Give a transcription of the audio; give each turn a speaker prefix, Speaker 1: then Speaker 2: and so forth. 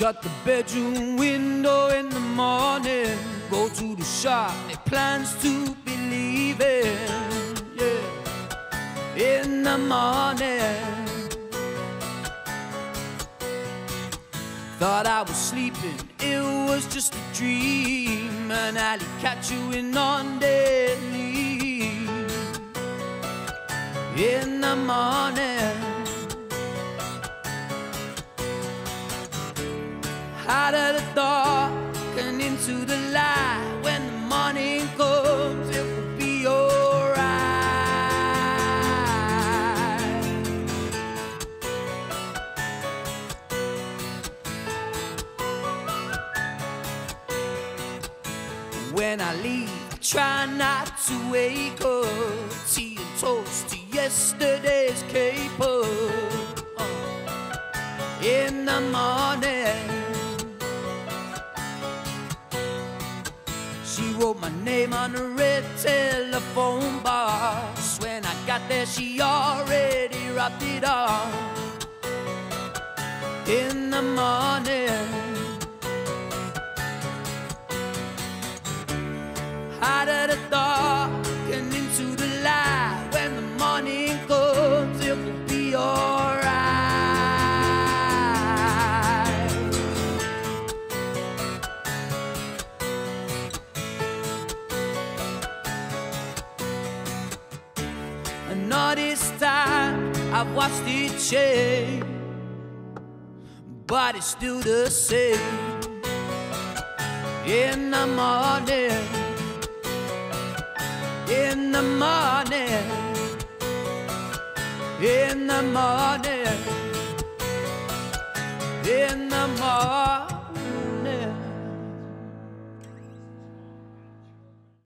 Speaker 1: Shut the bedroom window in the morning. Go to the shop, make plans to be leaving. Yeah, in the morning. Thought I was sleeping, it was just a dream. And I'll catch you in on dead leave. In the morning. Out of the dark and into the light. When the morning comes, it will be alright. When I leave, I try not to wake up. Tea and toast to yesterday's caper. Uh, in the morning. She wrote my name on a red telephone box. When I got there, she already wrapped it up. In the morning, of the All this time I've watched it change, but it's still the same. In the morning, in the morning, in the morning,